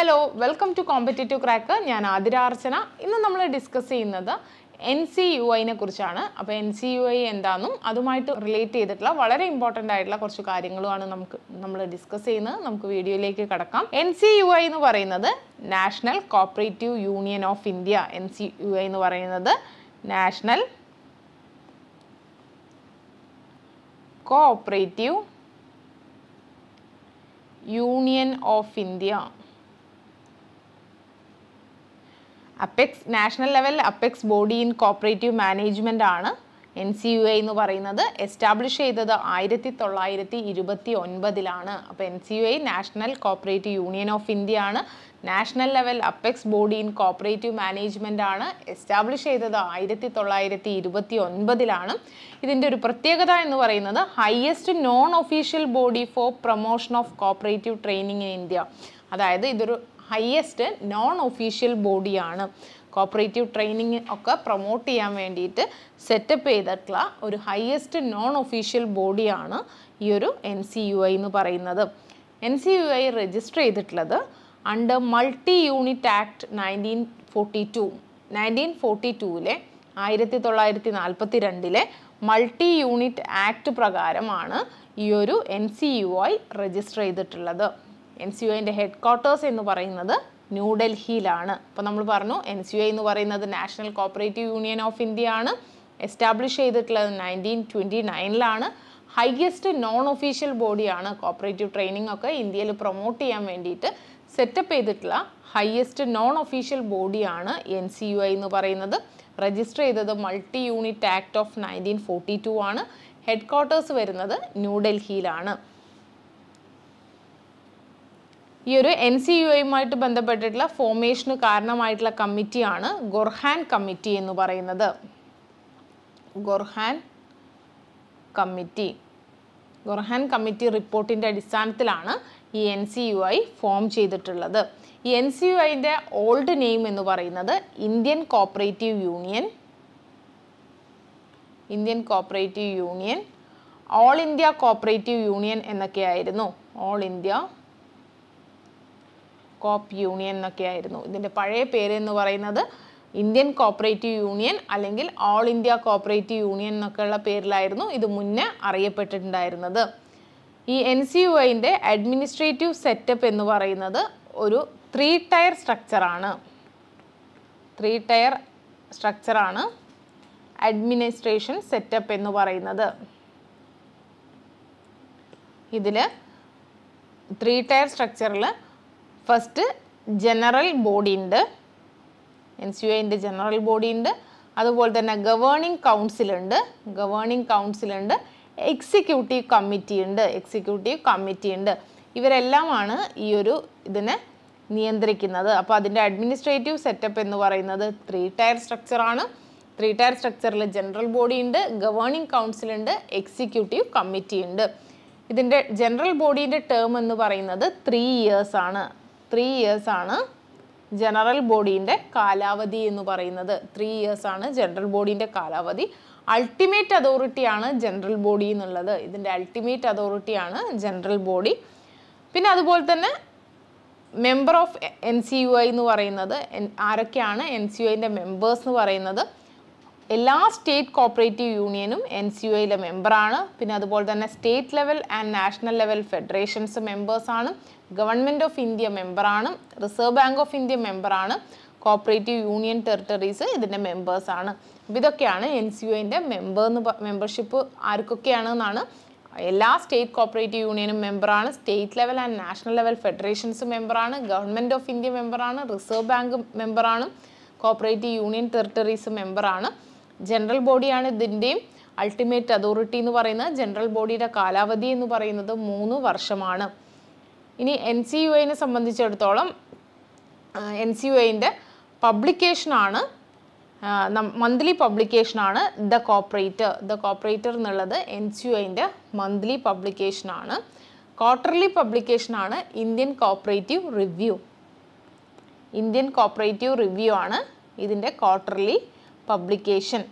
Hello welcome to competitive crack ഞാൻ ആതിരാർച്ചന ഇന്ന് നമ്മൾ ഡിസ്കസ് ചെയ്യുന്നത് എൻ സി യു ഐനെ കുറിച്ചാണ്. അപ്പോൾ എൻ സി യു ഐ എന്താണെന്നും അതുമായിട്ട് റിലേറ്റ് ചെയ്തിട്ടുള്ള വളരെ ഇമ്പോർട്ടന്റ് ആയിട്ടുള്ള കുറച്ച് കാര്യങ്ങളുമാണ് നമുക്ക് നമ്മൾ ഡിസ്കസ് ചെയ്യുന്നത്. നമുക്ക് വീഡിയോയിലേക്ക് കടക്കാം. എൻ സി യു ഐ എന്ന് പറയുന്നത് national cooperative union of India N C U I എന്ന് പറയുന്നത് national cooperative union of India apex national level apex body in cooperative management ആണ് എൻ സി യു എ എന്ന് പറയുന്നത്. എസ്റ്റാബ്ലിഷ് ചെയ്തത് ആയിരത്തി തൊള്ളായിരത്തി ഇരുപത്തി ഒൻപതിലാണ് അപ്പോൾ N C U I national cooperative union of India ആണ്. National level apex body in cooperative management ആണ് എസ്റ്റാബ്ലിഷ് ചെയ്തത് ആയിരത്തി തൊള്ളായിരത്തി ഇരുപത്തി ഒൻപതിലാണ് ഇതിന്റെ ഒരു പ്രത്യേകത എന്ന് പറയുന്നത് highest non official body for promotion of cooperative training in India അതായത് ഇതൊരു ഹയസ്റ്റ് നോൺ ഒഫീഷ്യൽ ബോഡിയാണ് കോപ്പറേറ്റീവ് ട്രെയിനിങ് ഒക്കെ പ്രൊമോട്ട് ചെയ്യാൻ വേണ്ടിയിട്ട് സെറ്റപ്പ് ചെയ്തിട്ടുള്ള ഒരു ഹയസ്റ്റ് നോൺ ഒഫീഷ്യൽ ബോഡിയാണ് ഈ ഒരു എൻ സി യു ഐ എന്ന് പറയുന്നത്. N C U I register ചെയ്തിട്ടുള്ളത് under multi unit act nineteen forty two nineteen forty ടൂവിലെ ആയിരത്തി തൊള്ളായിരത്തി നാൽപ്പത്തി രണ്ടിലെ മൾട്ടി യൂണിറ്റ് ആക്ട് പ്രകാരമാണ് ഈ ഒരു N C U I register ചെയ്തിട്ടുള്ളത്. എൻ സി ഒന്റെ ഹെഡ് ക്വാർട്ടേഴ്സ് എന്ന് പറയുന്നത് ന്യൂഡൽഹിയിലാണ് അപ്പോൾ നമ്മൾ പറഞ്ഞു എൻ സി ഒ എന്ന് പറയുന്നത് national cooperative union of India ആണ്. എസ്റ്റാബ്ലിഷ് ചെയ്തിട്ടുള്ളത് നയന്റീൻ ട്വന്റി നയനിലാണ് ഹയസ്റ്റ് നോൺ ഒഫീഷ്യൽ ബോഡിയാണ് കോപ്പറേറ്റീവ് ട്രെയിനിങ് ഒക്കെ ഇന്ത്യയിൽ പ്രൊമോട്ട് ചെയ്യാൻ വേണ്ടിയിട്ട് സെറ്റപ്പ് ചെയ്തിട്ടുള്ള ഹയസ്റ്റ് നോൺ ഒഫീഷ്യൽ ബോഡിയാണ് എൻ സി യു ഐ എന്ന് പറയുന്നത്. രജിസ്റ്റർ ചെയ്തത് multi unit act of nineteen forty two ആണ്. ഹെഡ് ക്വാർട്ടേഴ്സ് വരുന്നത് ന്യൂഡൽഹിയിലാണ് ഈ ഒരു എൻ സി യു എയുമായിട്ട് ബന്ധപ്പെട്ടിട്ടുള്ള ഫോർമേഷന് കാരണമായിട്ടുള്ള കമ്മിറ്റിയാണ് ഗൊർഹാൻ കമ്മിറ്റി എന്ന് പറയുന്നത്. ഗൊർഹാൻ കമ്മിറ്റി. ഗൊർഹാൻ കമ്മിറ്റി റിപ്പോർട്ടിന്റെ അടിസ്ഥാനത്തിലാണ് ഈ N C U I form ചെയ്തിട്ടുള്ളത്. ഈ എൻ സി യു ഐന്റെ ഓൾഡ് നെയിം എന്ന് പറയുന്നത് Indian cooperative union Indian cooperative union all India cooperative union എന്നൊക്കെയായിരുന്നു. All India coop union എന്നൊക്കെ ആയിരുന്നു ഇതിന്റെ പഴയ പേര് എന്ന് പറയുന്നത് ഇന്ത്യൻ കോപ്പറേറ്റീവ് യൂണിയൻ അല്ലെങ്കിൽ ഓൾ ഇന്ത്യ കോപ്പറേറ്റീവ് യൂണിയൻ എന്നൊക്കെയുള്ള പേരിലായിരുന്നു ഇത് മുന്നേ അറിയപ്പെട്ടിട്ടുണ്ടായിരുന്നത്. ഈ എൻ സി യു ഐന്റെ അഡ്മിനിസ്ട്രേറ്റീവ് സെറ്റപ്പ് എന്ന് പറയുന്നത് ഒരു ത്രീ ടയർ സ്ട്രക്ചറാണ് ത്രീ ടയർ സ്ട്രക്ചറാണ് അഡ്മിനിസ്ട്രേഷൻ സെറ്റപ്പ് എന്ന് പറയുന്നത്. ഇതിൽ ത്രീ ടയർ സ്ട്രക്ചറിൽ ഫസ്റ്റ് ജനറൽ ബോഡി ഉണ്ട്. എൻ സി ഐന്റെ ജനറൽ ബോഡി ഉണ്ട്. അതുപോലെ തന്നെ ഗവേണിംഗ് കൗൺസിൽ ഉണ്ട്. ഗവേണിംഗ് കൗൺസിൽ ഉണ്ട്. എക്സിക്യൂട്ടീവ് കമ്മിറ്റി ഉണ്ട്. എക്സിക്യൂട്ടീവ് കമ്മിറ്റി ഉണ്ട്. ഇവരെല്ലാമാണ് ഈ ഒരു ഇതിനെ നിയന്ത്രിക്കുന്നത്. അപ്പോൾ അതിന്റെ അഡ്മിനിസ്ട്രേറ്റീവ് സെറ്റപ്പ് എന്ന് പറയുന്നത് ത്രീ ടയർ സ്ട്രക്ചറാണ് ത്രീ ടയർ സ്ട്രക്ചറിൽ ജനറൽ ബോഡി ഉണ്ട് ഗവേണിംഗ് കൗൺസിൽ ഉണ്ട് എക്സിക്യൂട്ടീവ് കമ്മിറ്റി ഉണ്ട്. ഇതിന്റെ ജനറൽ ബോഡീന്റെ ടേം എന്ന് പറയുന്നത് ത്രീ ഇയേഴ്സ് ആണ്. ത്രീ ഇയേഴ്സ് ആണ് ജനറൽ ബോഡീന്റെ കാലാവധി എന്ന് പറയുന്നത്. ത്രീ ഇയേഴ്സ് ആണ് ജനറൽ ബോഡീന്റെ കാലാവധി. അൾട്ടിമേറ്റ് അതോറിറ്റിയാണ് ജനറൽ ബോഡി എന്നുള്ളത്. ഇതിന്റെ അൾട്ടിമേറ്റ് അതോറിറ്റിയാണ് ജനറൽ ബോഡി പിന്നെ അതുപോലെ തന്നെ member of N C U I എന്ന് പറയുന്നത്. ആരൊക്കെയാണ് എൻ സി യു ഐന്റെ മെമ്പേഴ്സ് എന്ന് പറയുന്നത്? എല്ലാ സ്റ്റേറ്റ് കോപ്പറേറ്റീവ് യൂണിയനും എൻ സി യു യിലെ മെമ്പറാണ്. പിന്നെ അതുപോലെ തന്നെ state level and national level federations മെമ്പേഴ്സാണ്. Government of India മെമ്പറാണ്. റിസർവ് ബാങ്ക് ഓഫ് ഇന്ത്യ മെമ്പറാണ്. കോപ്പറേറ്റീവ് യൂണിയൻ ടെറിട്ടറീസ് ഇതിന്റെ മെമ്പേഴ്സാണ്. അപ്പോൾ ഇതൊക്കെയാണ് എൻ സി യു ഐന്റെ മെമ്പർ എന്ന് മെമ്പർഷിപ്പ് ആർക്കൊക്കെയാണെന്നാണ്. എല്ലാ സ്റ്റേറ്റ് കോപ്പറേറ്റീവ് യൂണിയനും മെമ്പറാണ്. State level and national level federations മെമ്പറാണ്. ഗവൺമെന്റ് ഓഫ് ഇന്ത്യ മെമ്പറാണ്. റിസർവ് ബാങ്ക് മെമ്പറാണ്. കോപ്പറേറ്റീവ് യൂണിയൻ ടെറിട്ടറീസ് മെമ്പറാണ്. ജനറൽ ബോഡിയാണ് ഇതിന്റെയും അൾട്ടിമേറ്റ് അതോറിറ്റി എന്ന് പറയുന്നത്. ജനറൽ ബോഡിയുടെ കാലാവധി എന്ന് പറയുന്നത് മൂന്ന് വർഷമാണ്. ഇനി എൻ സി യു ഐനെ സംബന്ധിച്ചിടത്തോളം എൻ സി യു ഐന്റെ പബ്ലിക്കേഷനാണ് മന്ത്ലി പബ്ലിക്കേഷനാണ് ദ കോപ്പറേറ്റർ. ദ കോപ്പറേറ്റർ എന്നുള്ളത് എൻ സി യു ഐന്റെ മന്ത്ലി പബ്ലിക്കേഷനാണ്. Quarterly പബ്ലിക്കേഷനാണ് Indian cooperative review. Indian cooperative review ആണ് ഇതിന്റെ ക്വാർട്ടർലി പബ്ലിക്കേഷൻ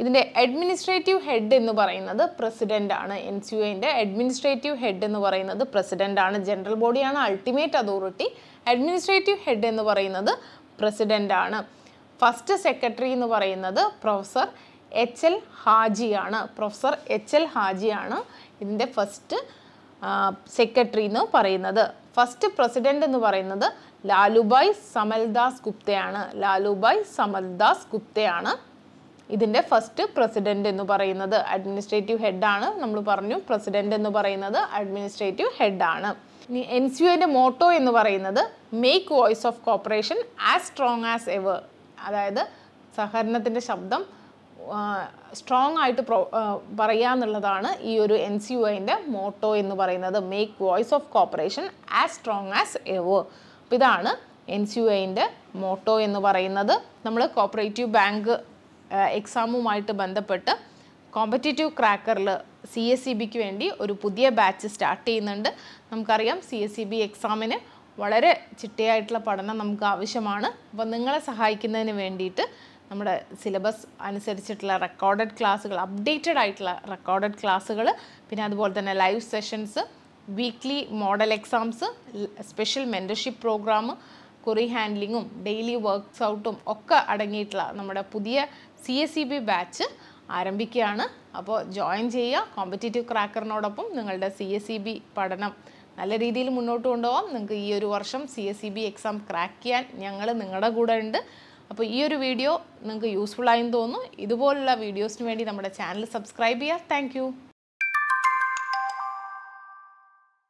ഇതിന്റെ അഡ്മിനിസ്ട്രേറ്റീവ് ഹെഡ് എന്ന് പറയുന്നത് പ്രസിഡന്റ് ആണ്. എൻ സി യു എന്റെ അഡ്മിനിസ്ട്രേറ്റീവ് ഹെഡ് എന്ന് പറയുന്നത് പ്രസിഡന്റ് ആണ്. ജനറൽ ബോഡിയാണ് അൾട്ടിമേറ്റ് അതോറിറ്റി അഡ്മിനിസ്ട്രേറ്റീവ് ഹെഡ് എന്ന് പറയുന്നത് പ്രസിഡന്റ് ആണ്. ഫസ്റ്റ് സെക്രട്ടറി എന്ന് പറയുന്നത് പ്രൊഫസർ എച്ച് എൽ ഹാജിയാണ് പ്രൊഫസർ എച്ച് എൽ ഹാജിയാണ് ഇതിന്റെ ഫസ്റ്റ് സെക്രട്ടറി എന്ന് പറയുന്നത്. ഫസ്റ്റ് പ്രസിഡന്റ് എന്ന് പറയുന്നത് ലാലുബായ് സമൽദാസ് ഗുപ്തയാണ്. ലാലുബായ് സമൽദാസ് ഗുപ്തയാണ് ഇതിന്റെ ഫസ്റ്റ് പ്രസിഡന്റ് എന്ന് പറയുന്നത്. അഡ്മിനിസ്ട്രേറ്റീവ് ഹെഡാണ് നമ്മൾ പറഞ്ഞു. പ്രസിഡന്റ് എന്ന് പറയുന്നത് അഡ്മിനിസ്ട്രേറ്റീവ് ഹെഡാണ് എൻ സി യുടെ മോട്ടോ എന്ന് പറയുന്നത് make voice of cooperation as strong as ever അതായത് സഹകരണത്തിന്റെ ശബ്ദം സ്ട്രോങ് ആയിട്ട് പ്രോ പറയുക എന്നുള്ളതാണ് ഈ ഒരു എൻ സി യു ഐന്റെ മോട്ടോ എന്ന് പറയുന്നത്. Make voice of cooperation as strong as ever അപ്പോൾ ഇതാണ് എൻ സി യു ഐന്റെ മോട്ടോ എന്ന് പറയുന്നത്. നമ്മൾ കോപ്പറേറ്റീവ് ബാങ്ക് എക്സാമുമായിട്ട് ബന്ധപ്പെട്ട് കോമ്പറ്റേറ്റീവ് ക്രാക്കറിൽ സി എസ് സി ബിക്ക് വേണ്ടി ഒരു പുതിയ ബാച്ച് സ്റ്റാർട്ട് ചെയ്യുന്നുണ്ട്. നമുക്കറിയാം സി എസ് സി ബി എക്സാമിന് വളരെ ചിട്ടയായിട്ടുള്ള പഠനം നമുക്ക് ആവശ്യമാണ്. അപ്പോൾ നിങ്ങളെ സഹായിക്കുന്നതിന് വേണ്ടിയിട്ട് നമ്മുടെ സിലബസ് അനുസരിച്ചിട്ടുള്ള റെക്കോർഡഡ് ക്ലാസ്സുകൾ അപ്ഡേറ്റഡ് ആയിട്ടുള്ള റെക്കോർഡഡ് ക്ലാസ്സുകൾ പിന്നെ അതുപോലെ തന്നെ live sessions weekly model exams special mentorship programme കുറി ഹാൻഡ്ലിങ്ങും ഡെയിലി വർക്ക്സ് ഔട്ടും ഒക്കെ അടങ്ങിയിട്ടുള്ള നമ്മുടെ പുതിയ C S C B batch ആരംഭിക്കുകയാണ്. അപ്പോൾ ജോയിൻ ചെയ്യുക. കോമ്പറ്റേറ്റീവ് ക്രാക്കറിനോടൊപ്പം നിങ്ങളുടെ സി എസ് സി ബി പഠനം നല്ല രീതിയിൽ മുന്നോട്ട് കൊണ്ടുപോകാം. നിങ്ങൾക്ക് ഈ ഒരു വർഷം C S C B exam crack ചെയ്യാൻ ഞങ്ങൾ നിങ്ങളുടെ കൂടെ ഉണ്ട്. അപ്പോൾ ഈ ഒരു വീഡിയോ നിങ്ങൾക്ക് യൂസ്ഫുൾ ആയെന്ന് തോന്നുന്നു. ഇതുപോലുള്ള വീഡിയോസിന് വേണ്ടി നമ്മുടെ ചാനൽ സബ്സ്ക്രൈബ് ചെയ്യുക. താങ്ക്